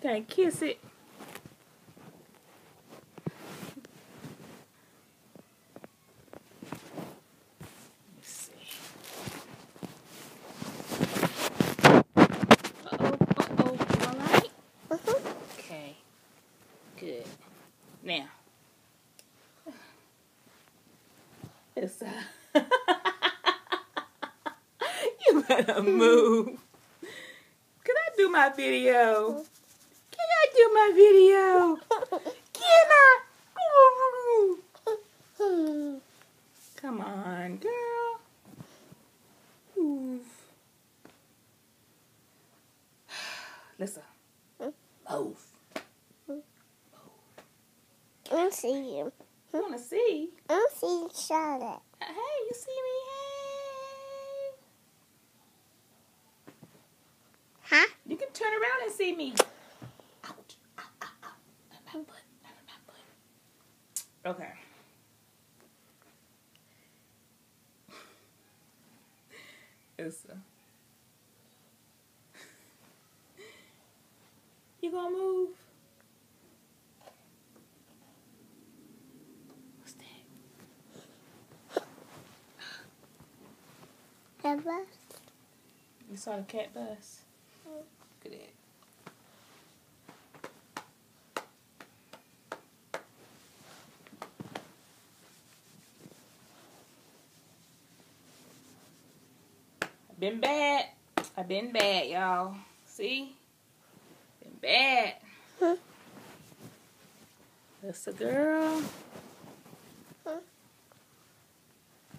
Can't kiss it. Uh-oh, uh-oh. You all right? Okay. Good. Now. It's uh, You better move. Can I do my video? Do my video? I? Hmm. Come on, girl. Move. Listen. Move. I see you. You want to see? I see Charlotte. Hey, you see me? Hey. Huh? You can turn around and see me. Okay. It's uh, You gonna move? What's that? Ever? You saw the cat bus? Mm. Look at that. I've been bad. I've been bad, y'all. See? Been bad. That's a girl.